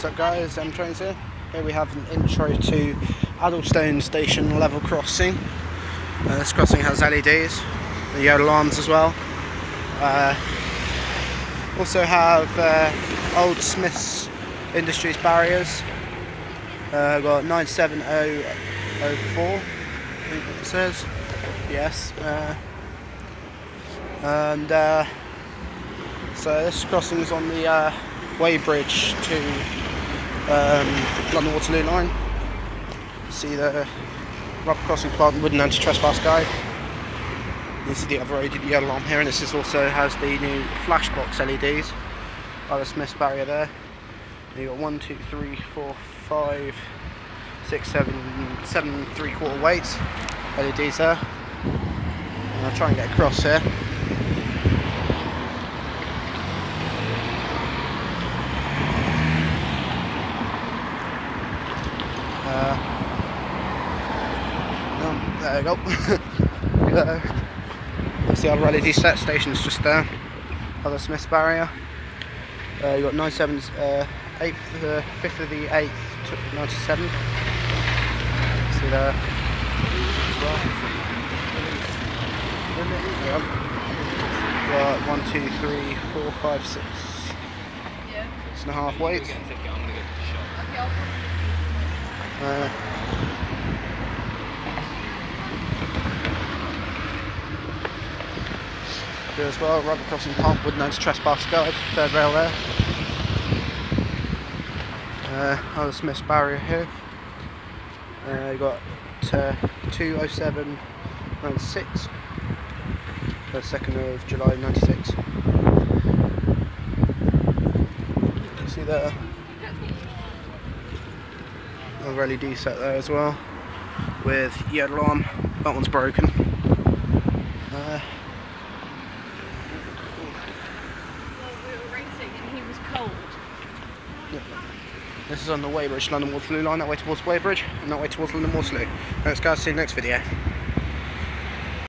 What's up guys, M Trains here. Here we have an intro to Addlestone Station level crossing. Uh, this crossing has LEDs, the yellow alarms as well. Uh, also have uh, Old Smiths Industries barriers. Uh, got 97004, I think it says. Yes. Uh, and uh, so this crossing is on the uh, Weybridge to um, London Waterloo line. See the rubber crossing plant, wooden anti-trespass guide. This is the other yellow alarm here, and this is also has the new flashbox LEDs by the Smiths barrier there. You got one, two, three, four, five, six, seven, seven three quarter weights LEDs there. I'll try and get across here. Uh, no, there we go. uh, that's the other LED set station's just there. Other Smiths barrier. Uh, you got 97, uh, 8th, uh, 5th of the 8th, to 97. See there as well. Yep. Got one, two, three, four, five, six, six and a half weights. As well, rubber crossing pump, wooden anti-trespass guide, third rail there. Uh, other Smith's barrier here. Uh, you got uh, 20796, the 2nd of July 96. You see there? Another LED set there as well, with yellow alarm. That one's broken. Uh, Well, we were racing and he was. This is on the Weybridge London Waterloo line, that way towards Weybridge, and that way towards London Waterloo. Let's go see you next video.